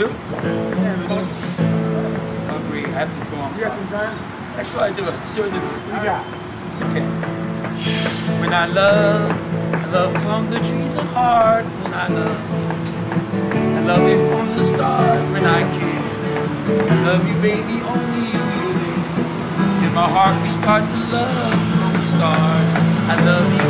You? Agree. I have to go. You got some time? That's what I do. Sure do. We got. Okay. When I love, I love from the trees of heart. When I love, I love you from the start. When I can, I love you, baby, only you, you. In my heart, we start to love when we start. I love you.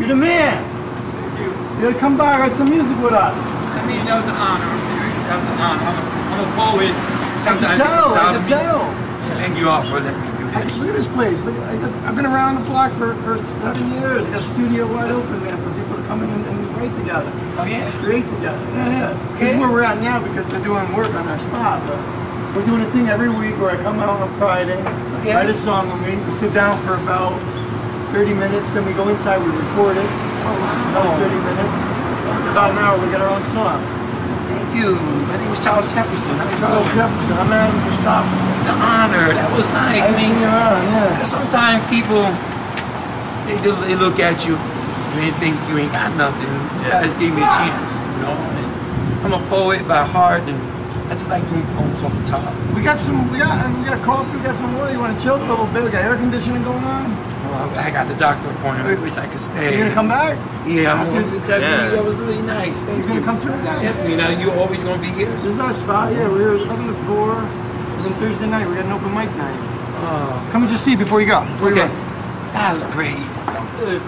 You're the man. Thank you. You gotta come by, write some music with us. I mean, that was an honor. I'm serious. That was an honor. I'm a, I'm a poet. I Sometimes can tell, I can tell. Thank you all for letting me do that. look at this place. Look, I, I've been around the block for, for seven years. I got a studio wide open, man, for people to come in and, and write together, Oh yeah. create together. Yeah, yeah. This is where we're at now because they're doing work on our spot. But we're doing a thing every week where I come out on Friday, Okay. write a song with me, we sit down for about 30 minutes, then we go inside, we record it, Oh another wow. 30 minutes. In about an hour, we get our own song. Thank you. My name is Charles Jefferson. How you Charles doing? Jefferson, I'm Adam Christopher. The honor. That was nice. I mean, around, yeah. sometimes people they do, they look at you and they think you ain't got nothing. You guys gave me a chance, you know. And I'm a poet by heart, and I just like doing poems off the top. We got some, we got, um, we got coffee, we got some water. You want to chill for a little bit? We got air conditioning going on. Well, I got the doctor appointment. I wish I could stay. You gonna come back? Yeah, I'm gonna, that, Yeah. that was really nice. Thank You gonna you. come through again? Definitely. Now you always gonna be here. This is our spot. Yeah, we're 11 to 4. And then Thursday night, we got an open mic night. Oh, Come and just see before you go. Before you go. That was great. Good.